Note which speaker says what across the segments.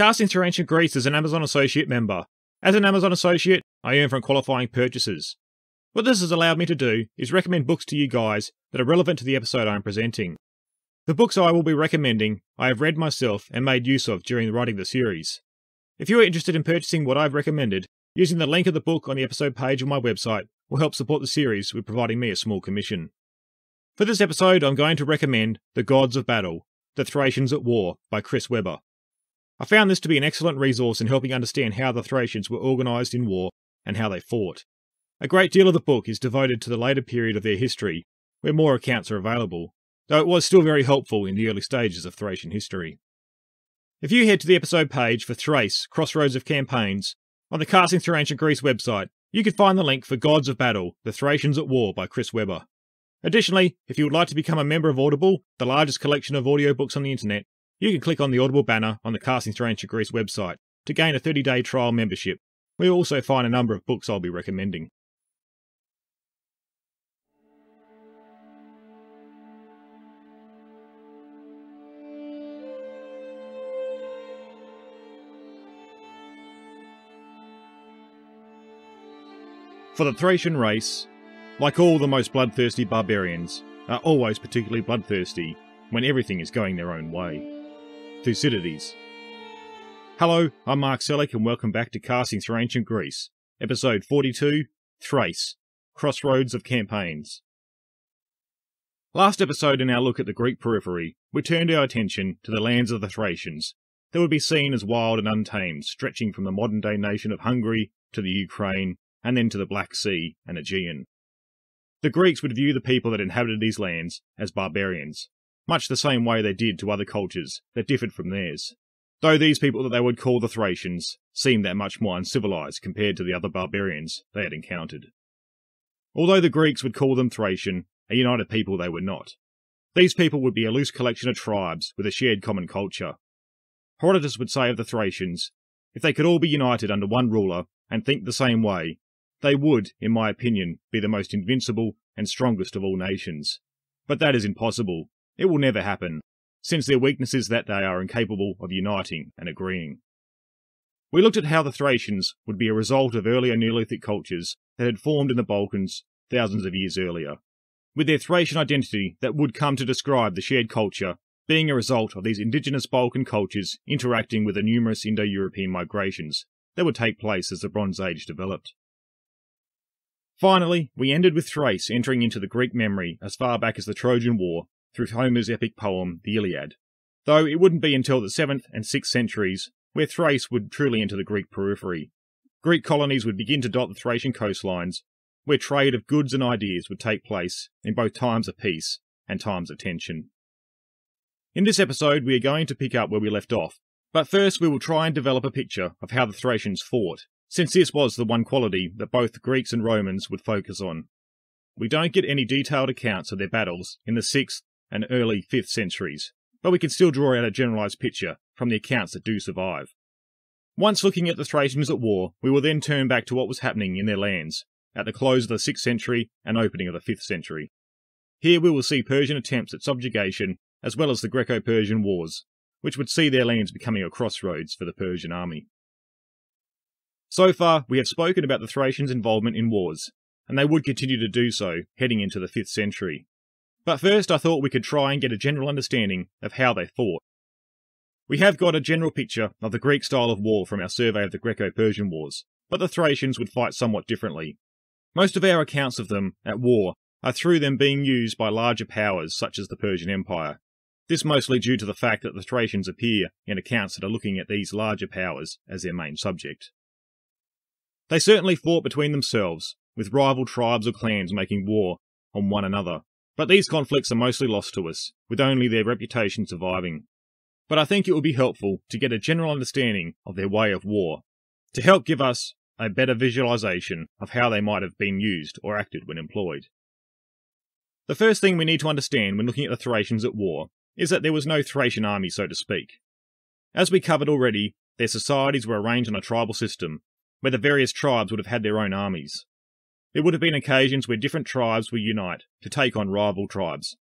Speaker 1: Casting through ancient Greece as an Amazon Associate member. As an Amazon Associate, I earn from qualifying purchases. What this has allowed me to do is recommend books to you guys that are relevant to the episode I am presenting. The books I will be recommending, I have read myself and made use of during writing the series. If you are interested in purchasing what I've recommended, using the link of the book on the episode page of my website will help support the series with providing me a small commission. For this episode, I'm going to recommend The Gods of Battle The Thracians at War by Chris Webber. I found this to be an excellent resource in helping understand how the Thracians were organised in war and how they fought. A great deal of the book is devoted to the later period of their history, where more accounts are available, though it was still very helpful in the early stages of Thracian history. If you head to the episode page for Thrace, Crossroads of Campaigns, on the Casting Through Ancient Greece website, you can find the link for Gods of Battle, The Thracians at War by Chris Webber. Additionally, if you would like to become a member of Audible, the largest collection of audiobooks on the internet, you can click on the Audible banner on the Casting Through Ancient Greece website to gain a 30 day trial membership. We'll also find a number of books I'll be recommending. For the Thracian race, like all the most bloodthirsty barbarians, are always particularly bloodthirsty when everything is going their own way. Thucydides. Hello, I'm Mark Selleck and welcome back to Casting Through Ancient Greece, episode 42 Thrace Crossroads of Campaigns. Last episode in our look at the Greek periphery, we turned our attention to the lands of the Thracians that would be seen as wild and untamed, stretching from the modern day nation of Hungary to the Ukraine and then to the Black Sea and Aegean. The Greeks would view the people that inhabited these lands as barbarians, much the same way they did to other cultures that differed from theirs. Though these people that they would call the Thracians seemed that much more uncivilized compared to the other barbarians they had encountered. Although the Greeks would call them Thracian, a united people they were not. These people would be a loose collection of tribes with a shared common culture. Herodotus would say of the Thracians, if they could all be united under one ruler and think the same way, they would, in my opinion, be the most invincible and strongest of all nations. But that is impossible, it will never happen, since their weakness is that they are incapable of uniting and agreeing. We looked at how the Thracians would be a result of earlier Neolithic cultures that had formed in the Balkans thousands of years earlier, with their Thracian identity that would come to describe the shared culture being a result of these indigenous Balkan cultures interacting with the numerous Indo European migrations that would take place as the Bronze Age developed. Finally, we ended with Thrace entering into the Greek memory as far back as the Trojan War through Homer's epic poem, the Iliad, though it wouldn't be until the 7th and 6th centuries where Thrace would truly enter the Greek periphery. Greek colonies would begin to dot the Thracian coastlines, where trade of goods and ideas would take place in both times of peace and times of tension. In this episode, we are going to pick up where we left off, but first we will try and develop a picture of how the Thracians fought, since this was the one quality that both the Greeks and Romans would focus on. We don't get any detailed accounts of their battles in the 6th and early 5th centuries, but we can still draw out a generalised picture from the accounts that do survive. Once looking at the Thracians at war, we will then turn back to what was happening in their lands at the close of the 6th century and opening of the 5th century. Here we will see Persian attempts at subjugation as well as the Greco Persian Wars, which would see their lands becoming a crossroads for the Persian army. So far, we have spoken about the Thracians' involvement in wars, and they would continue to do so heading into the 5th century. But first, I thought we could try and get a general understanding of how they fought. We have got a general picture of the Greek style of war from our survey of the Greco Persian Wars, but the Thracians would fight somewhat differently. Most of our accounts of them at war are through them being used by larger powers such as the Persian Empire. This mostly due to the fact that the Thracians appear in accounts that are looking at these larger powers as their main subject. They certainly fought between themselves, with rival tribes or clans making war on one another, but these conflicts are mostly lost to us, with only their reputation surviving. But I think it would be helpful to get a general understanding of their way of war, to help give us a better visualization of how they might have been used or acted when employed. The first thing we need to understand when looking at the Thracians at war is that there was no Thracian army, so to speak. As we covered already, their societies were arranged on a tribal system, where the various tribes would have had their own armies. There would have been occasions where different tribes would unite to take on rival tribes,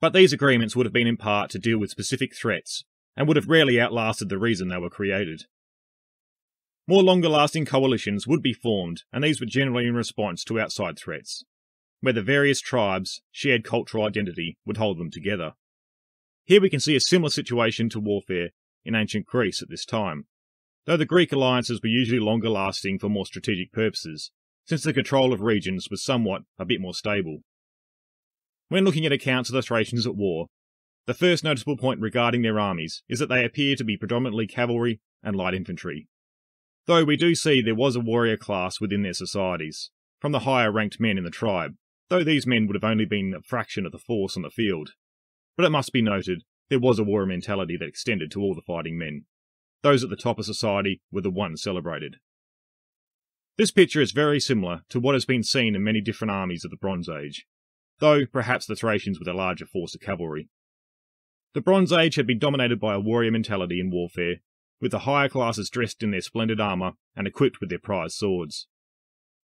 Speaker 1: but these agreements would have been in part to deal with specific threats and would have rarely outlasted the reason they were created. More longer lasting coalitions would be formed, and these were generally in response to outside threats, where the various tribes' shared cultural identity would hold them together. Here we can see a similar situation to warfare in ancient Greece at this time, though the Greek alliances were usually longer lasting for more strategic purposes, since the control of regions was somewhat a bit more stable. When looking at accounts of the Thracians at war, the first noticeable point regarding their armies is that they appear to be predominantly cavalry and light infantry. Though we do see there was a warrior class within their societies, from the higher ranked men in the tribe, though these men would have only been a fraction of the force on the field. But it must be noted, there was a warrior mentality that extended to all the fighting men. Those at the top of society were the ones celebrated. This picture is very similar to what has been seen in many different armies of the Bronze Age, though perhaps the Thracians with a larger force of cavalry. The Bronze Age had been dominated by a warrior mentality in warfare, with the higher classes dressed in their splendid armour and equipped with their prized swords.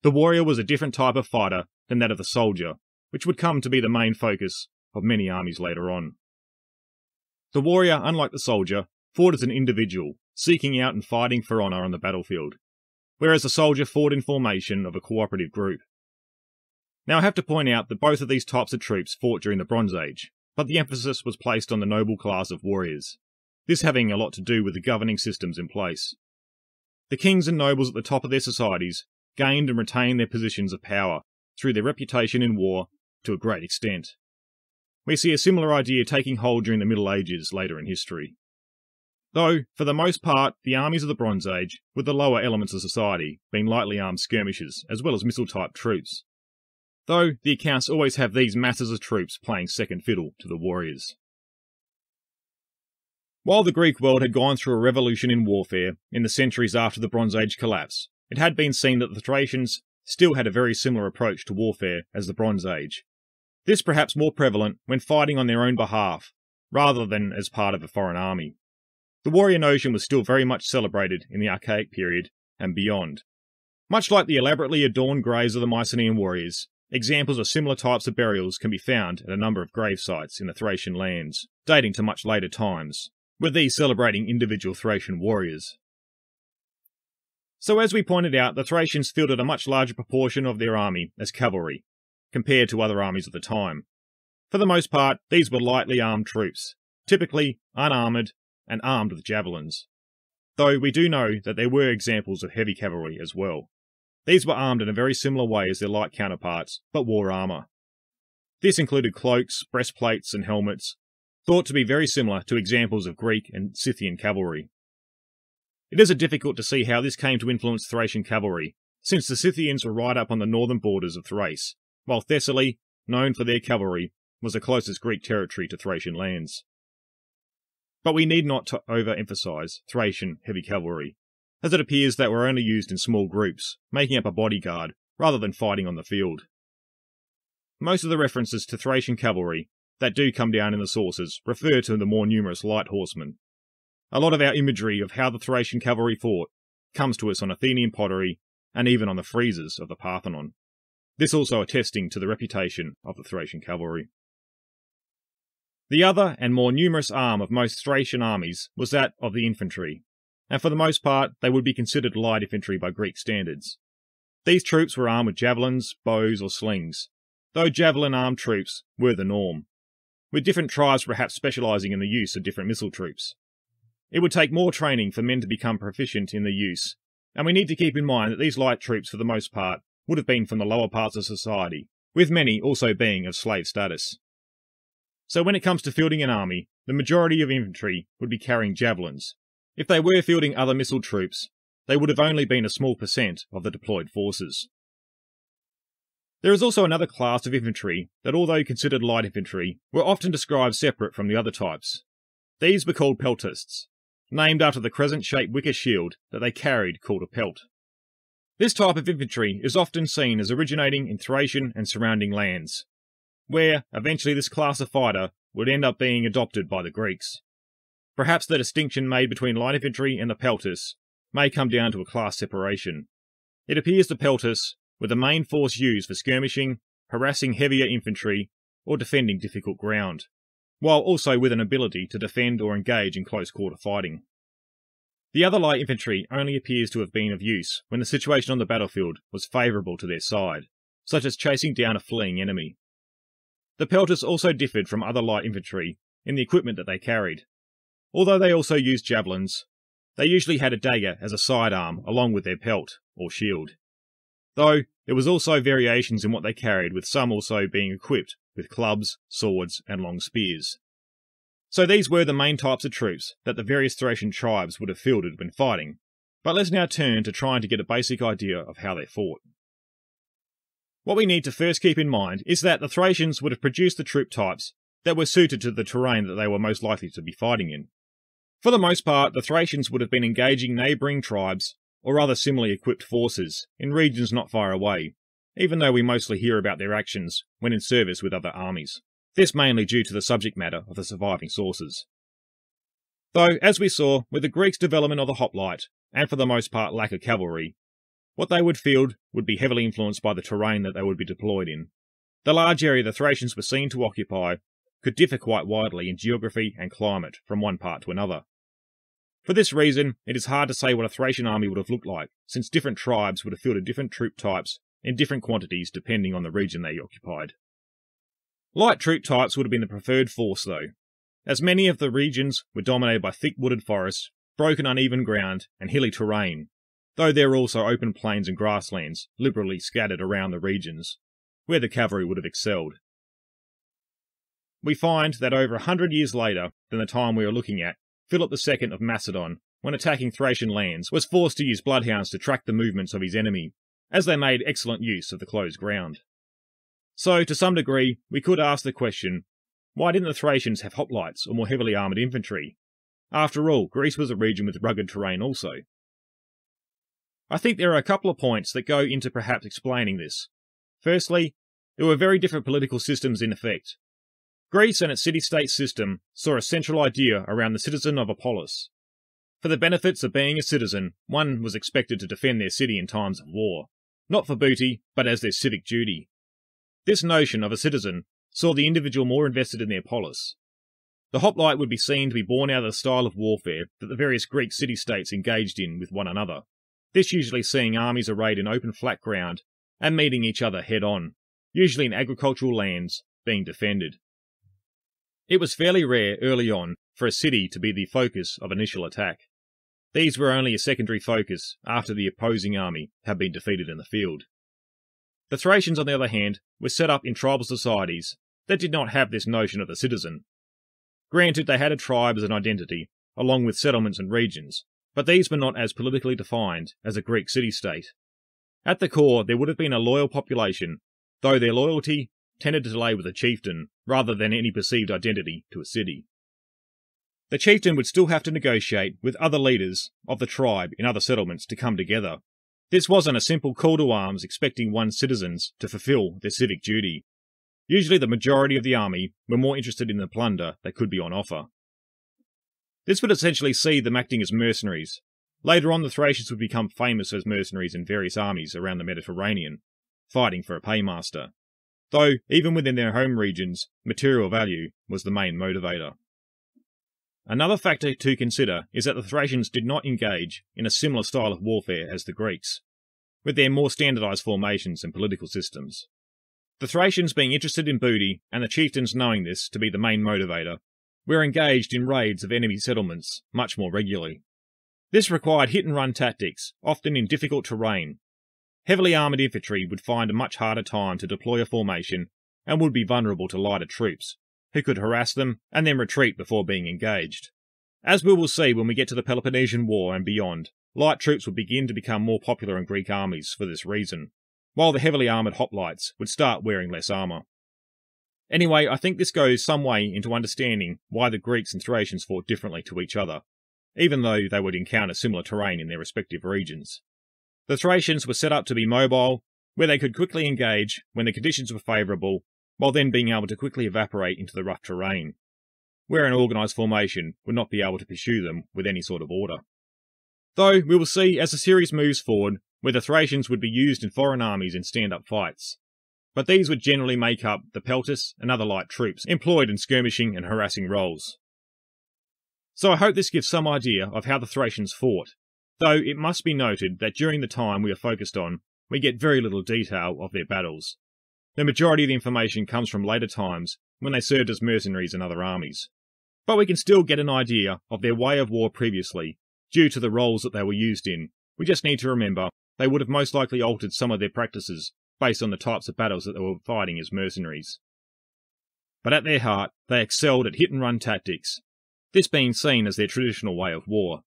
Speaker 1: The warrior was a different type of fighter than that of the soldier, which would come to be the main focus of many armies later on. The warrior, unlike the soldier, fought as an individual, seeking out and fighting for honour on the battlefield, whereas the soldier fought in formation of a cooperative group. Now I have to point out that both of these types of troops fought during the Bronze Age, but the emphasis was placed on the noble class of warriors, this having a lot to do with the governing systems in place. The kings and nobles at the top of their societies gained and retained their positions of power through their reputation in war to a great extent. We see a similar idea taking hold during the Middle Ages later in history. Though, for the most part, the armies of the Bronze Age were the lower elements of society, being lightly armed skirmishers as well as missile type troops. Though the accounts always have these masses of troops playing second fiddle to the warriors. While the Greek world had gone through a revolution in warfare in the centuries after the Bronze Age collapse, it had been seen that the Thracians still had a very similar approach to warfare as the Bronze Age, this perhaps more prevalent when fighting on their own behalf, rather than as part of a foreign army. The warrior notion was still very much celebrated in the Archaic period and beyond. Much like the elaborately adorned graves of the Mycenaean warriors, examples of similar types of burials can be found at a number of grave sites in the Thracian lands, dating to much later times, with these celebrating individual Thracian warriors. So as we pointed out, the Thracians fielded a much larger proportion of their army as cavalry, compared to other armies of the time. For the most part, these were lightly armed troops, typically unarmoured and armed with javelins. Though we do know that there were examples of heavy cavalry as well. These were armed in a very similar way as their light counterparts, but wore armour. This included cloaks, breastplates, and helmets, thought to be very similar to examples of Greek and Scythian cavalry. It is difficult to see how this came to influence Thracian cavalry, since the Scythians were right up on the northern borders of Thrace, while Thessaly, known for their cavalry, was the closest Greek territory to Thracian lands. But we need not to overemphasize Thracian heavy cavalry, as it appears that were only used in small groups, making up a bodyguard, rather than fighting on the field. Most of the references to Thracian cavalry that do come down in the sources refer to the more numerous light horsemen. A lot of our imagery of how the Thracian cavalry fought comes to us on Athenian pottery and even on the friezes of the Parthenon. This also attesting to the reputation of the Thracian cavalry. The other and more numerous arm of most Thracian armies was that of the infantry, and for the most part they would be considered light infantry by Greek standards. These troops were armed with javelins, bows, or slings, though javelin armed troops were the norm, with different tribes perhaps specialising in the use of different missile troops. It would take more training for men to become proficient in the use, and we need to keep in mind that these light troops for the most part would have been from the lower parts of society, with many also being of slave status. So when it comes to fielding an army, the majority of infantry would be carrying javelins. If they were fielding other missile troops, they would have only been a small percent of the deployed forces. There is also another class of infantry that, although considered light infantry, were often described separate from the other types. These were called peltasts, named after the crescent-shaped wicker shield that they carried called a pelt. This type of infantry is often seen as originating in Thracian and surrounding lands, where eventually this class of fighter would end up being adopted by the Greeks. Perhaps the distinction made between light infantry and the peltasts may come down to a class separation. It appears the peltasts were the main force used for skirmishing, harassing heavier infantry, or defending difficult ground. while also with an ability to defend or engage in close quarter fighting. The other light infantry only appears to have been of use when the situation on the battlefield was favourable to their side, such as chasing down a fleeing enemy. The peltasts also differed from other light infantry in the equipment that they carried. Although they also used javelins, they usually had a dagger as a sidearm along with their pelt, or shield. Though there was also variations in what they carried, with some also being equipped with clubs, swords, and long spears. So these were the main types of troops that the various Thracian tribes would have fielded when fighting, but let's now turn to trying to get a basic idea of how they fought. What we need to first keep in mind is that the Thracians would have produced the troop types that were suited to the terrain that they were most likely to be fighting in. For the most part, the Thracians would have been engaging neighbouring tribes or other similarly equipped forces in regions not far away, even though we mostly hear about their actions when in service with other armies this mainly due to the subject matter of the surviving sources. Though, as we saw, with the Greeks' development of the hoplite, and for the most part lack of cavalry, what they would field would be heavily influenced by the terrain that they would be deployed in. The large area the Thracians were seen to occupy could differ quite widely in geography and climate from one part to another. For this reason, it is hard to say what a Thracian army would have looked like, since different tribes would have fielded different troop types in different quantities depending on the region they occupied. Light troop types would have been the preferred force, though, as many of the regions were dominated by thick wooded forests, broken uneven ground, and hilly terrain, though there were also open plains and grasslands liberally scattered around the regions, where the cavalry would have excelled. We find that over a hundred years later than the time we are looking at, Philip II of Macedon, when attacking Thracian lands, was forced to use bloodhounds to track the movements of his enemy, as they made excellent use of the closed ground. So, to some degree, we could ask the question why didn't the Thracians have hoplites or more heavily armoured infantry? After all, Greece was a region with rugged terrain also. I think there are a couple of points that go into perhaps explaining this. Firstly, there were very different political systems in effect. Greece and its city state system saw a central idea around the citizen of a polis. For the benefits of being a citizen, one was expected to defend their city in times of war, not for booty, but as their civic duty. This notion of a citizen saw the individual more invested in their polis. The hoplite would be seen to be born out of the style of warfare that the various Greek city states engaged in with one another, this usually seeing armies arrayed in open flat ground and meeting each other head on, usually in agricultural lands being defended. It was fairly rare early on for a city to be the focus of initial attack. These were only a secondary focus after the opposing army had been defeated in the field. The Thracians, on the other hand, were set up in tribal societies that did not have this notion of the citizen. Granted, they had a tribe as an identity, along with settlements and regions, but these were not as politically defined as a Greek city state. At the core, there would have been a loyal population, though their loyalty tended to lay with a chieftain rather than any perceived identity to a city. The chieftain would still have to negotiate with other leaders of the tribe in other settlements to come together this wasn't a simple call to arms expecting one's citizens to fulfill their civic duty. Usually the majority of the army were more interested in the plunder that could be on offer. This would essentially see them acting as mercenaries. Later on, the Thracians would become famous as mercenaries in various armies around the Mediterranean, fighting for a paymaster. Though, even within their home regions, material value was the main motivator. Another factor to consider is that the Thracians did not engage in a similar style of warfare as the Greeks, with their more standardized formations and political systems. The Thracians being interested in booty, and the chieftains knowing this to be the main motivator, were engaged in raids of enemy settlements much more regularly. This required hit and run tactics, often in difficult terrain. Heavily armoured infantry would find a much harder time to deploy a formation and would be vulnerable to lighter troops, who could harass them and then retreat before being engaged. As we will see when we get to the Peloponnesian War and beyond, light troops would begin to become more popular in Greek armies for this reason, while the heavily armoured hoplites would start wearing less armour. Anyway, I think this goes some way into understanding why the Greeks and Thracians fought differently to each other, even though they would encounter similar terrain in their respective regions. The Thracians were set up to be mobile, where they could quickly engage when the conditions were favourable while then being able to quickly evaporate into the rough terrain, where an organised formation would not be able to pursue them with any sort of order. Though we will see as the series moves forward where the Thracians would be used in foreign armies in stand up fights. But these would generally make up the peltasts and other light troops employed in skirmishing and harassing roles. So I hope this gives some idea of how the Thracians fought, though it must be noted that during the time we are focused on, we get very little detail of their battles. The majority of the information comes from later times when they served as mercenaries in other armies. But we can still get an idea of their way of war previously, due to the roles that they were used in. We just need to remember they would have most likely altered some of their practices based on the types of battles that they were fighting as mercenaries. But at their heart, they excelled at hit and run tactics, this being seen as their traditional way of war.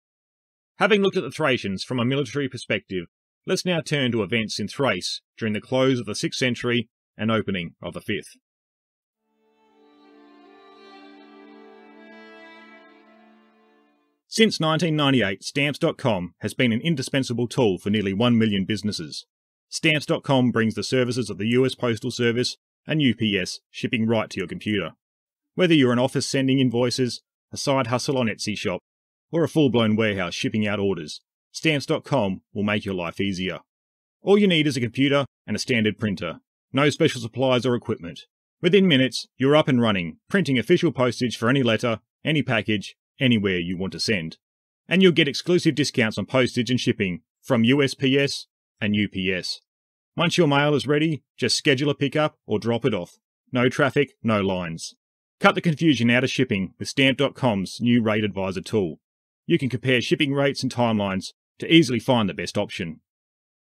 Speaker 1: Having looked at the Thracians from a military perspective, let's now turn to events in Thrace during the close of the 6th century and opening of the 5th. Since 1998, Stamps.com has been an indispensable tool for nearly 1 million businesses. Stamps.com brings the services of the US Postal Service and UPS shipping right to your computer. Whether you're an office sending invoices, a side hustle on Etsy shop, or a full blown warehouse shipping out orders, Stamps.com will make your life easier. All you need is a computer and a standard printer. No special supplies or equipment. Within minutes, you're up and running, printing official postage for any letter, any package, anywhere you want to send. And you'll get exclusive discounts on postage and shipping from USPS and UPS. Once your mail is ready, just schedule a pickup or drop it off. No traffic, no lines. Cut the confusion out of shipping with Stamp.com's new Rate Advisor tool. You can compare shipping rates and timelines to easily find the best option.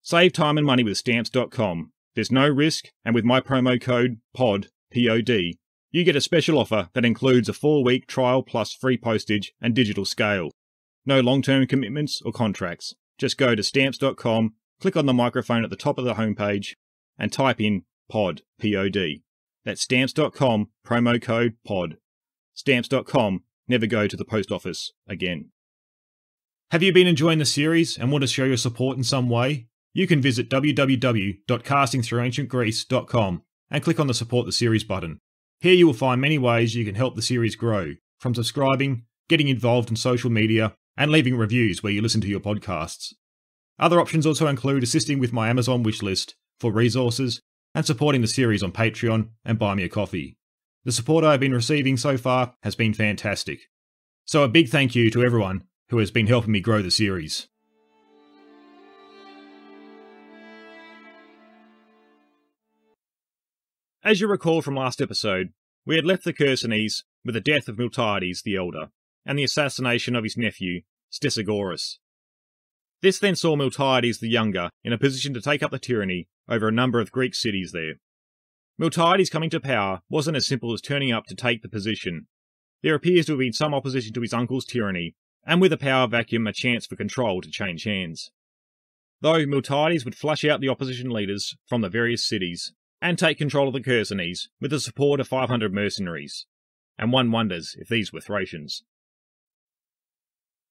Speaker 1: Save time and money with Stamps.com. There's no risk, and with my promo code POD, P-O-D, you get a special offer that includes a four-week trial plus free postage and digital scale. No long-term commitments or contracts. Just go to Stamps.com, click on the microphone at the top of the homepage, and type in POD, P-O-D. That's Stamps.com, promo code POD. Stamps.com, never go to the post office again. Have you been enjoying the series and want to show your support in some way? You can visit www.castingthroughancientgreece.com and click on the Support the Series button. Here you will find many ways you can help the series grow, from subscribing, getting involved in social media, and leaving reviews where you listen to your podcasts. Other options also include assisting with my Amazon wishlist for resources and supporting the series on Patreon and Buy Me a Coffee. The support I have been receiving so far has been fantastic. So a big thank you to everyone who has been helping me grow the series. As you recall from last episode, we had left the Chersonese with the death of Miltiades the Elder and the assassination of his nephew, Stesagoras. This then saw Miltiades the Younger in a position to take up the tyranny over a number of Greek cities there. Miltiades coming to power wasn't as simple as turning up to take the position. There appears to have been some opposition to his uncle's tyranny, and with a power vacuum, a chance for control to change hands. Though Miltiades would flush out the opposition leaders from the various cities and take control of the Chersonese with the support of 500 mercenaries, and one wonders if these were Thracians.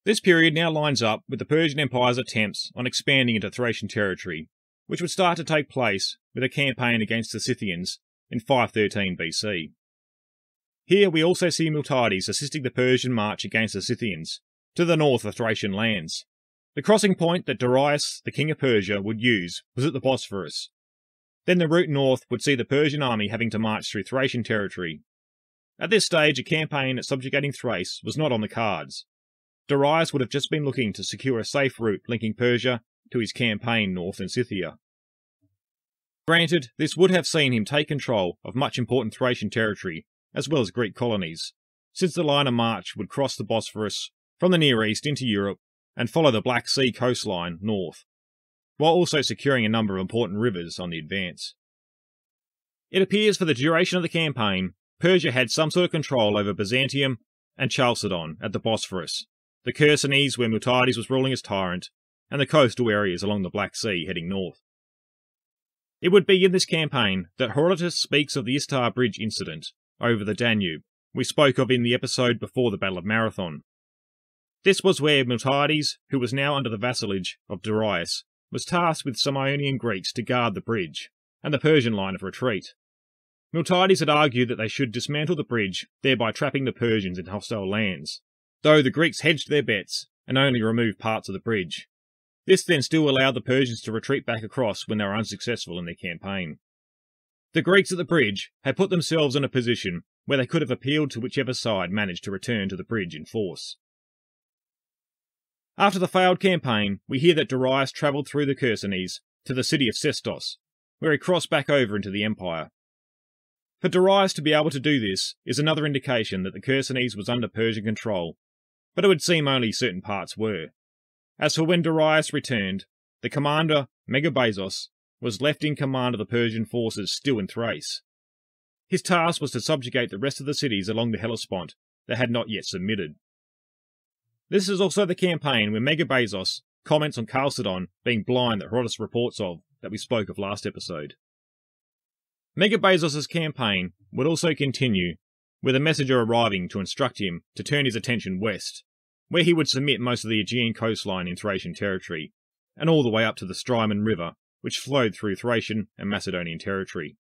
Speaker 1: This period now lines up with the Persian Empire's attempts on expanding into Thracian territory, which would start to take place with a campaign against the Scythians in 513 BC. Here we also see Miltiades assisting the Persian march against the Scythians, to the north of Thracian lands. The crossing point that Darius, the king of Persia, would use was at the Bosphorus. Then the route north would see the Persian army having to march through Thracian territory. At this stage, a campaign at subjugating Thrace was not on the cards. Darius would have just been looking to secure a safe route linking Persia to his campaign north in Scythia. Granted, this would have seen him take control of much important Thracian territory, as well as Greek colonies, since the line of march would cross the Bosphorus from the Near East into Europe and follow the Black Sea coastline north, while also securing a number of important rivers on the advance. It appears for the duration of the campaign, Persia had some sort of control over Byzantium and Chalcedon at the Bosphorus, the Chersonese where Miltiades was ruling as tyrant, and the coastal areas along the Black Sea heading north. It would be in this campaign that Herodotus speaks of the Ister Bridge incident over the Danube we spoke of in the episode before the Battle of Marathon. This was where Miltiades, who was now under the vassalage of Darius, was tasked with some Ionian Greeks to guard the bridge and the Persian line of retreat. Miltiades had argued that they should dismantle the bridge, thereby trapping the Persians in hostile lands, though the Greeks hedged their bets and only removed parts of the bridge. This then still allowed the Persians to retreat back across when they were unsuccessful in their campaign. The Greeks at the bridge had put themselves in a position where they could have appealed to whichever side managed to return to the bridge in force. After the failed campaign, we hear that Darius travelled through the Chersonese to the city of Sestos, where he crossed back over into the Empire. For Darius to be able to do this is another indication that the Chersonese was under Persian control, but it would seem only certain parts were. As for when Darius returned, the commander, Megabazos, was left in command of the Persian forces still in Thrace. His task was to subjugate the rest of the cities along the Hellespont that had not yet submitted. This is also the campaign where Megabazos comments on Chalcedon being blind that Herodotus reports of that we spoke of last episode. Megabazos' campaign would also continue, with a messenger arriving to instruct him to turn his attention west, where he would submit most of the Aegean coastline in Thracian territory, and all the way up to the Strymon River, which flowed through Thracian and Macedonian territory.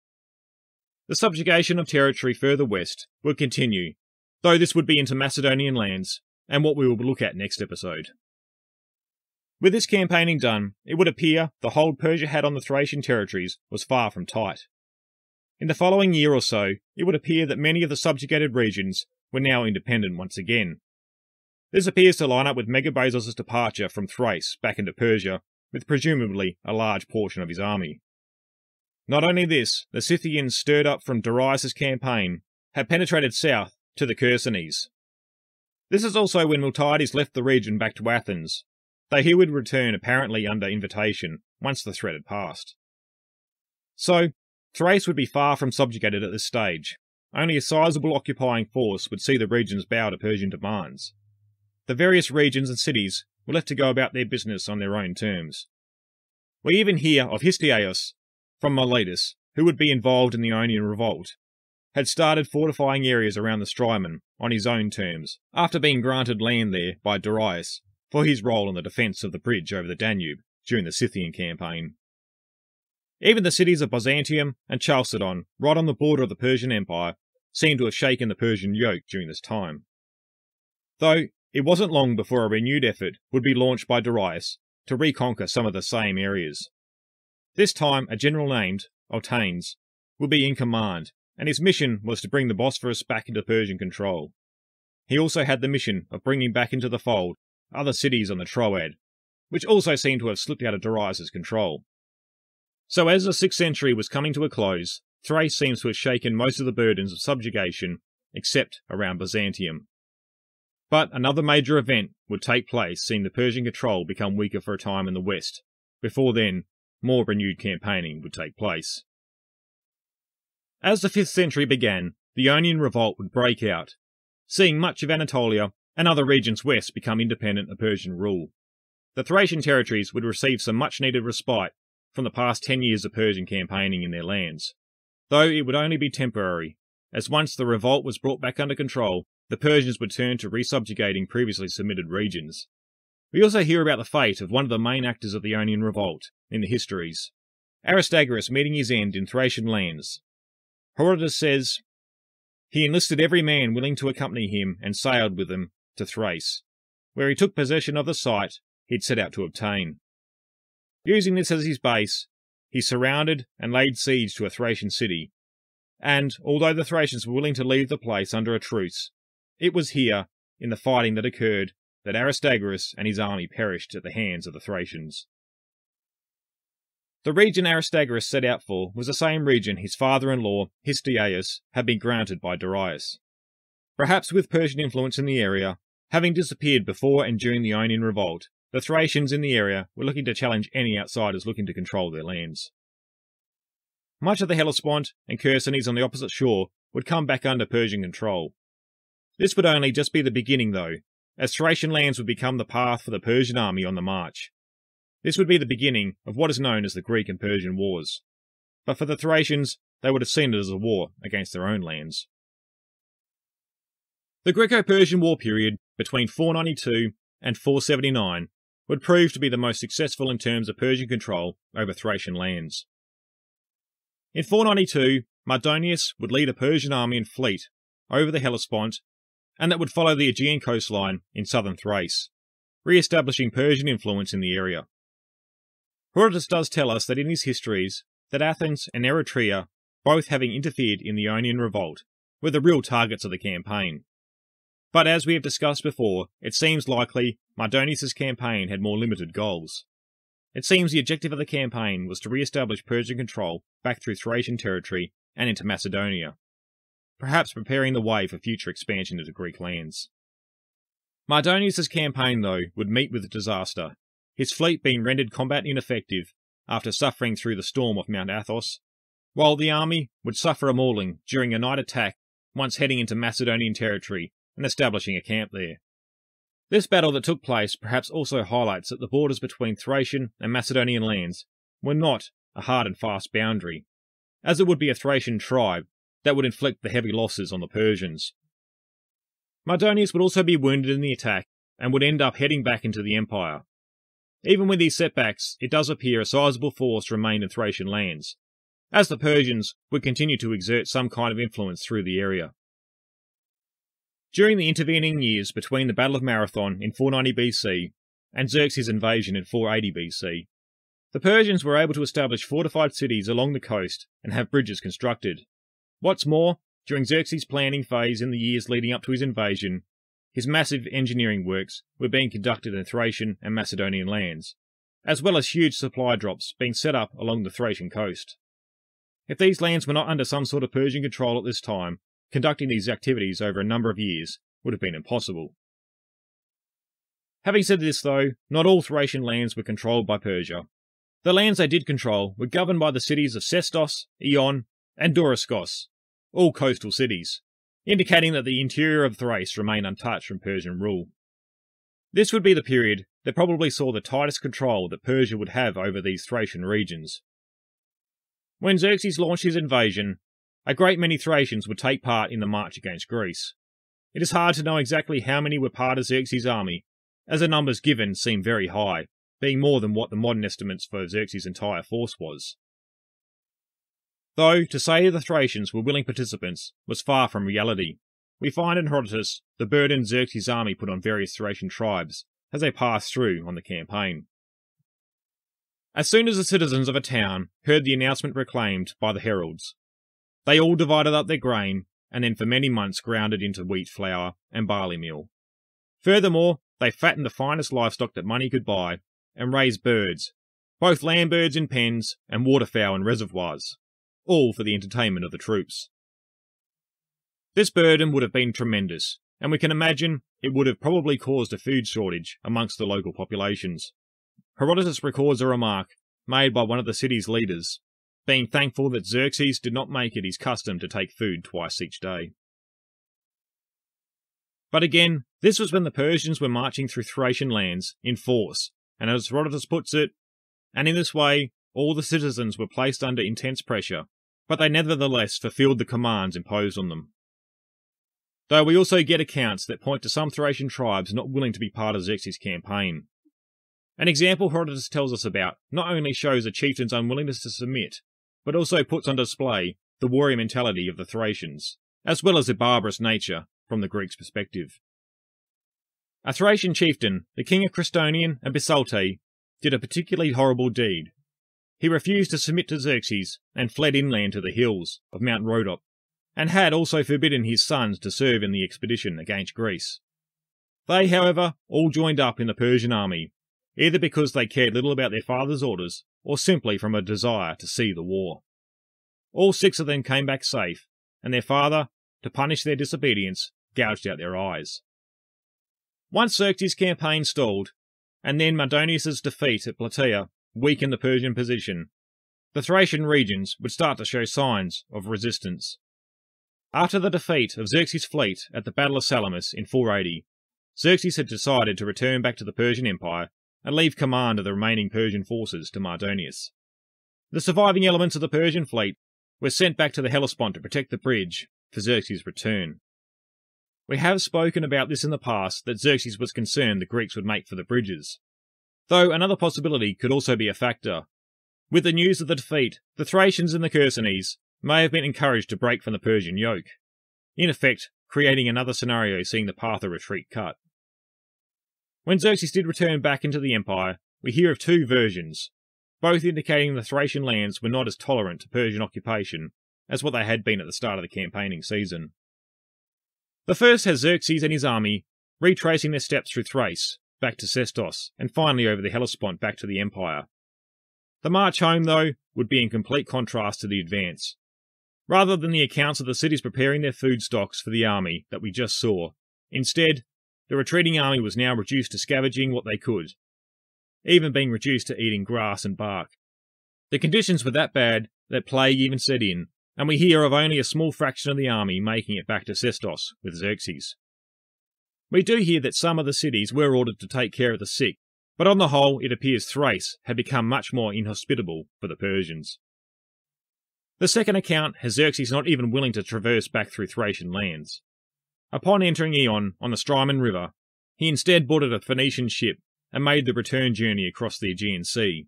Speaker 1: The subjugation of territory further west would continue, though this would be into Macedonian lands and what we will look at next episode. With this campaigning done, it would appear the hold Persia had on the Thracian territories was far from tight. In the following year or so, it would appear that many of the subjugated regions were now independent once again. This appears to line up with Megabazos' departure from Thrace back into Persia, with presumably a large portion of his army. Not only this, the Scythians stirred up from Darius' campaign had penetrated south to the Chersonese, this is also when Miltiades left the region back to Athens, though he would return apparently under invitation once the threat had passed. So, Thrace would be far from subjugated at this stage. Only a sizable occupying force would see the regions bow to Persian demands. The various regions and cities were left to go about their business on their own terms. We even hear of Histiaeus from Miletus, who would be involved in the Ionian revolt, had started fortifying areas around the Strymon on his own terms, after being granted land there by Darius for his role in the defence of the bridge over the Danube during the Scythian campaign. Even the cities of Byzantium and Chalcedon, right on the border of the Persian Empire, seem to have shaken the Persian yoke during this time. Though it wasn't long before a renewed effort would be launched by Darius to reconquer some of the same areas. This time, a general named Otanes would be in command and his mission was to bring the Bosphorus back into Persian control. He also had the mission of bringing back into the fold other cities on the Troad, which also seemed to have slipped out of Darius's control. So as the 6th century was coming to a close, Thrace seems to have shaken most of the burdens of subjugation, except around Byzantium. But another major event would take place, seeing the Persian control become weaker for a time in the west. Before then, more renewed campaigning would take place. As the 5th century began, the Ionian revolt would break out, seeing much of Anatolia and other regions west become independent of Persian rule. The Thracian territories would receive some much needed respite from the past 10 years of Persian campaigning in their lands, though it would only be temporary, as once the revolt was brought back under control, the Persians would turn to resubjugating previously submitted regions. We also hear about the fate of one of the main actors of the Ionian revolt in the histories, Aristagoras meeting his end in Thracian lands, Herodotus says, He enlisted every man willing to accompany him and sailed with them to Thrace, where he took possession of the site he'd set out to obtain. Using this as his base, he surrounded and laid siege to a Thracian city, and although the Thracians were willing to leave the place under a truce, it was here, in the fighting that occurred, that Aristagoras and his army perished at the hands of the Thracians. The region Aristagoras set out for was the same region his father-in-law, Histiaeus, had been granted by Darius. Perhaps with Persian influence in the area, having disappeared before and during the Ionian revolt, the Thracians in the area were looking to challenge any outsiders looking to control their lands. Much of the Hellespont and Chersonese on the opposite shore would come back under Persian control. This would only just be the beginning, though, as Thracian lands would become the path for the Persian army on the march. This would be the beginning of what is known as the Greek and Persian Wars. But for the Thracians, they would have seen it as a war against their own lands. The Greco Persian War period between 492 and 479 would prove to be the most successful in terms of Persian control over Thracian lands. In 492, Mardonius would lead a Persian army and fleet over the Hellespont, and that would follow the Aegean coastline in southern Thrace, re establishing Persian influence in the area. Herodotus does tell us that in his histories that Athens and Eretria both having interfered in the Ionian Revolt, were the real targets of the campaign. But as we have discussed before, it seems likely Mardonius' campaign had more limited goals. It seems the objective of the campaign was to re-establish Persian control back through Thracian territory and into Macedonia, perhaps preparing the way for future expansion into Greek lands. Mardonius' campaign, though, would meet with disaster, his fleet being rendered combat ineffective after suffering through the storm of Mount Athos, while the army would suffer a mauling during a night attack once heading into Macedonian territory and establishing a camp there. This battle that took place perhaps also highlights that the borders between Thracian and Macedonian lands were not a hard and fast boundary, as it would be a Thracian tribe that would inflict the heavy losses on the Persians. Mardonius would also be wounded in the attack and would end up heading back into the empire. Even with these setbacks, it does appear a sizable force remained in Thracian lands, as the Persians would continue to exert some kind of influence through the area. During the intervening years between the Battle of Marathon in 490 BC and Xerxes' invasion in 480 BC, the Persians were able to establish fortified cities along the coast and have bridges constructed. What's more, during Xerxes' planning phase in the years leading up to his invasion, his massive engineering works were being conducted in Thracian and Macedonian lands, as well as huge supply drops being set up along the Thracian coast. If these lands were not under some sort of Persian control at this time, conducting these activities over a number of years would have been impossible. Having said this, though, not all Thracian lands were controlled by Persia. The lands they did control were governed by the cities of Sestos, Eion, and Doriscos, all coastal cities, indicating that the interior of Thrace remained untouched from Persian rule. This would be the period that probably saw the tightest control that Persia would have over these Thracian regions. When Xerxes launched his invasion, a great many Thracians would take part in the march against Greece. It is hard to know exactly how many were part of Xerxes' army, as the numbers given seem very high, being more than what the modern estimates for Xerxes' entire force was. Though to say the Thracians were willing participants was far from reality. We find in Herodotus the burden Xerxes' army put on various Thracian tribes as they passed through on the campaign. As soon as the citizens of a town heard the announcement proclaimed by the heralds, they all divided up their grain and then for many months ground it into wheat flour and barley meal. Furthermore, they fattened the finest livestock that money could buy and raised birds, both land birds in pens and waterfowl in reservoirs, all for the entertainment of the troops. This burden would have been tremendous, and we can imagine it would have probably caused a food shortage amongst the local populations. Herodotus records a remark made by one of the city's leaders being thankful that Xerxes did not make it his custom to take food twice each day. But again, this was when the Persians were marching through Thracian lands in force, and as Herodotus puts it, and in this way all the citizens were placed under intense pressure, but they nevertheless fulfilled the commands imposed on them. Though we also get accounts that point to some Thracian tribes not willing to be part of Xerxes' campaign. An example Herodotus tells us about not only shows a chieftain's unwillingness to submit, but also puts on display the warrior mentality of the Thracians, as well as their barbarous nature from the Greeks' perspective. A Thracian chieftain, the king of Crestonion and Bisaltae, did a particularly horrible deed. He refused to submit to Xerxes and fled inland to the hills of Mount Rhodope, and had also forbidden his sons to serve in the expedition against Greece. They, however, all joined up in the Persian army, either because they cared little about their father's orders or simply from a desire to see the war. All six of them came back safe, and their father, to punish their disobedience, gouged out their eyes. Once Xerxes' campaign stalled, and then Mardonius' defeat at Plataea weakened the Persian position, the Thracian regions would start to show signs of resistance. After the defeat of Xerxes' fleet at the Battle of Salamis in 480, Xerxes had decided to return back to the Persian Empire and leave command of the remaining Persian forces to Mardonius. The surviving elements of the Persian fleet were sent back to the Hellespont to protect the bridge for Xerxes' return. We have spoken about this in the past that Xerxes was concerned the Greeks would make for the bridges. Though another possibility could also be a factor. With the news of the defeat, the Thracians and the Chersonese may have been encouraged to break from the Persian yoke, in effect, creating another scenario seeing the path of retreat cut. When Xerxes did return back into the empire, we hear of two versions, both indicating the Thracian lands were not as tolerant to Persian occupation as what they had been at the start of the campaigning season. The first has Xerxes and his army retracing their steps through Thrace, back to Sestos, and finally over the Hellespont back to the Empire. The march home, though, would be in complete contrast to the advance. Rather than the accounts of the cities preparing their food stocks for the army that we just saw, instead, the retreating army was now reduced to scavenging what they could, even being reduced to eating grass and bark. The conditions were that bad that plague even set in, and we hear of only a small fraction of the army making it back to Sestos with Xerxes. We do hear that some of the cities were ordered to take care of the sick, but on the whole it appears Thrace had become much more inhospitable for the Persians. The second account has Xerxes not even willing to traverse back through Thracian lands. Upon entering Eion on the Strymon River, he instead boarded a Phoenician ship and made the return journey across the Aegean Sea.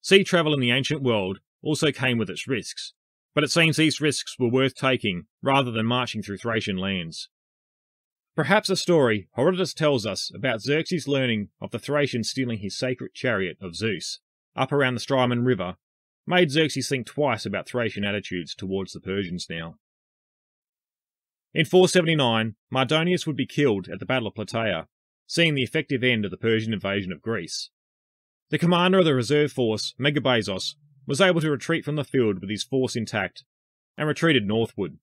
Speaker 1: Sea travel in the ancient world also came with its risks, but it seems these risks were worth taking rather than marching through Thracian lands. Perhaps a story Herodotus tells us about Xerxes' learning of the Thracians stealing his sacred chariot of Zeus up around the Strymon River made Xerxes think twice about Thracian attitudes towards the Persians now. In 479, Mardonius would be killed at the Battle of Plataea, seeing the effective end of the Persian invasion of Greece. The commander of the reserve force, Megabazos, was able to retreat from the field with his force intact and retreated northward.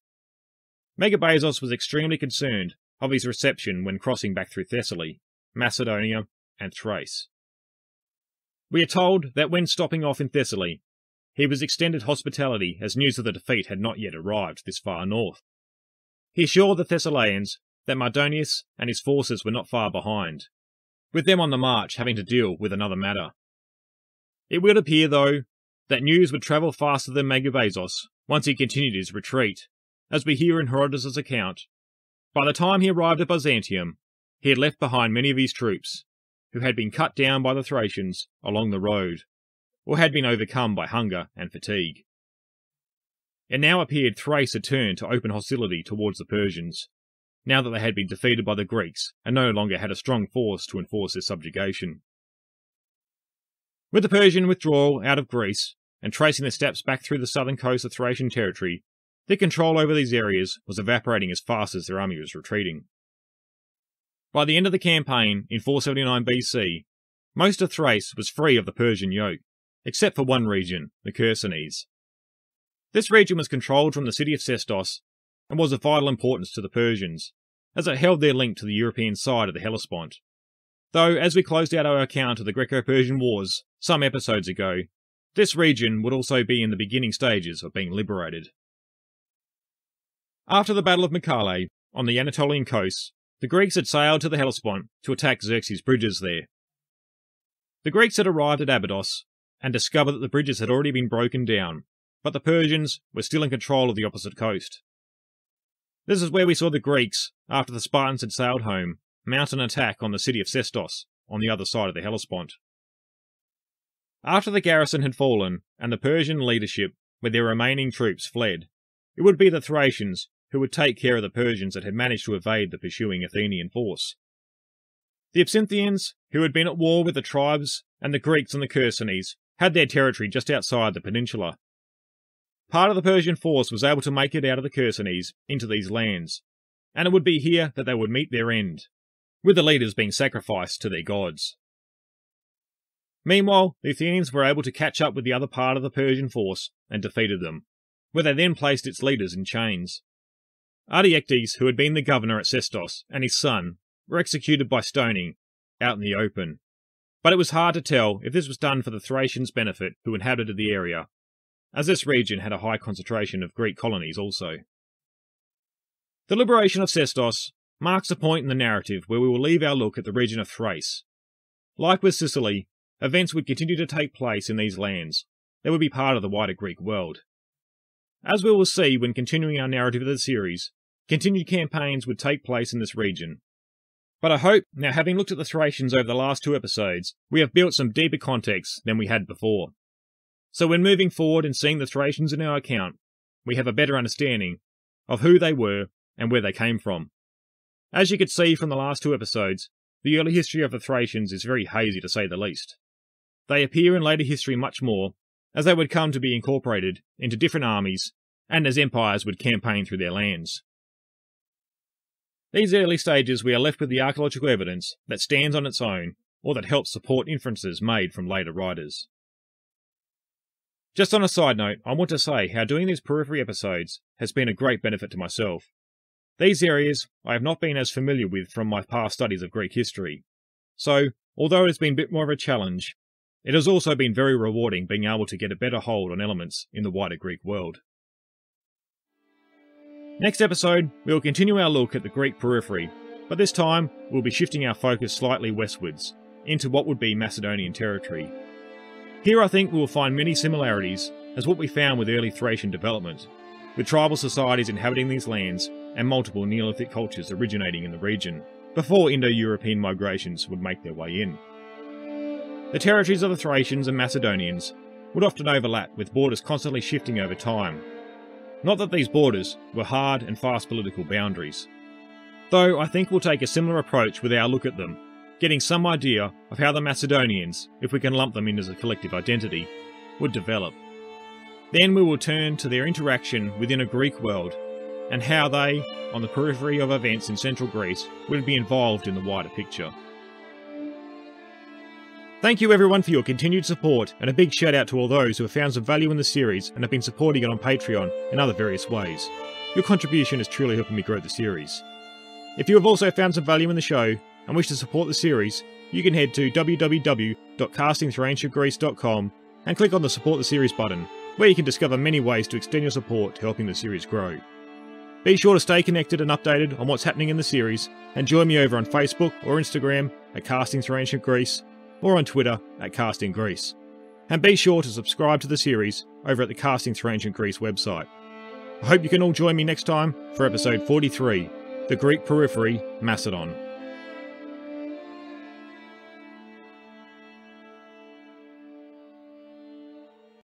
Speaker 1: Megabazos was extremely concerned of his reception when crossing back through Thessaly, Macedonia, and Thrace. We are told that when stopping off in Thessaly, he was extended hospitality as news of the defeat had not yet arrived this far north. He assured the Thessalians that Mardonius and his forces were not far behind, with them on the march having to deal with another matter. It would appear, though, that news would travel faster than Megabazos once he continued his retreat, as we hear in Herodotus' account. By the time he arrived at Byzantium, he had left behind many of his troops, who had been cut down by the Thracians along the road, or had been overcome by hunger and fatigue. It now appeared Thrace had turned to open hostility towards the Persians, now that they had been defeated by the Greeks and no longer had a strong force to enforce their subjugation. With the Persian withdrawal out of Greece and tracing their steps back through the southern coast of Thracian territory, their control over these areas was evaporating as fast as their army was retreating. By the end of the campaign, in 479 BC, most of Thrace was free of the Persian yoke, except for one region, the Chersonese. This region was controlled from the city of Sestos and was of vital importance to the Persians, as it held their link to the European side of the Hellespont. Though, as we closed out our account of the Greco Persian Wars some episodes ago, this region would also be in the beginning stages of being liberated. After the Battle of Mycale, on the Anatolian coast, the Greeks had sailed to the Hellespont to attack Xerxes' bridges there. The Greeks had arrived at Abydos and discovered that the bridges had already been broken down, but the Persians were still in control of the opposite coast. This is where we saw the Greeks, after the Spartans had sailed home, mount an attack on the city of Sestos, on the other side of the Hellespont. After the garrison had fallen, and the Persian leadership, with their remaining troops, fled, it would be the Thracians who would take care of the Persians that had managed to evade the pursuing Athenian force. The Absinthians, who had been at war with the tribes and the Greeks and the Chersonese, had their territory just outside the peninsula, Part of the Persian force was able to make it out of the Chersonese into these lands, and it would be here that they would meet their end, with the leaders being sacrificed to their gods. Meanwhile, the Athenians were able to catch up with the other part of the Persian force and defeated them, where they then placed its leaders in chains. Artayctes, who had been the governor at Sestos, and his son were executed by stoning out in the open. But it was hard to tell if this was done for the Thracians' benefit who inhabited the area, as this region had a high concentration of Greek colonies also. The liberation of Sestos marks a point in the narrative where we will leave our look at the region of Thrace. Like with Sicily, events would continue to take place in these lands. They would be part of the wider Greek world. As we will see when continuing our narrative of the series, continued campaigns would take place in this region. But I hope, now having looked at the Thracians over the last two episodes, we have built some deeper context than we had before. So when moving forward and seeing the Thracians in our account, we have a better understanding of who they were and where they came from. As you could see from the last two episodes, the early history of the Thracians is very hazy to say the least. They appear in later history much more, as they would come to be incorporated into different armies and as empires would campaign through their lands. These early stages we are left with the archaeological evidence that stands on its own or that helps support inferences made from later writers. Just on a side note, I want to say how doing these periphery episodes has been a great benefit to myself. These areas I have not been as familiar with from my past studies of Greek history. So, although it has been a bit more of a challenge, it has also been very rewarding being able to get a better hold on elements in the wider Greek world. Next episode, we will continue our look at the Greek periphery, but this time we'll be shifting our focus slightly westwards, into what would be Macedonian territory. Here I think we will find many similarities as what we found with early Thracian development, with tribal societies inhabiting these lands and multiple Neolithic cultures originating in the region, before Indo-European migrations would make their way in. The territories of the Thracians and Macedonians would often overlap with borders constantly shifting over time. Not that these borders were hard and fast political boundaries. Though I think we'll take a similar approach with our look at them getting some idea of how the Macedonians, if we can lump them in as a collective identity, would develop. Then we will turn to their interaction within a Greek world and how they, on the periphery of events in central Greece, would be involved in the wider picture. Thank you everyone for your continued support, and a big shout out to all those who have found some value in the series and have been supporting it on Patreon and other various ways. Your contribution is truly helping me grow the series. If you have also found some value in the show, and wish to support the series, you can head to www.castingthroughancientgreece.com and click on the Support the Series button, where you can discover many ways to extend your support to helping the series grow. Be sure to stay connected and updated on what's happening in the series, and join me over on Facebook or Instagram at Casting Through Ancient Greece, or on Twitter at Casting Greece. And be sure to subscribe to the series over at the Casting Through Ancient Greece website. I hope you can all join me next time for episode 43 The Greek Periphery, Macedon.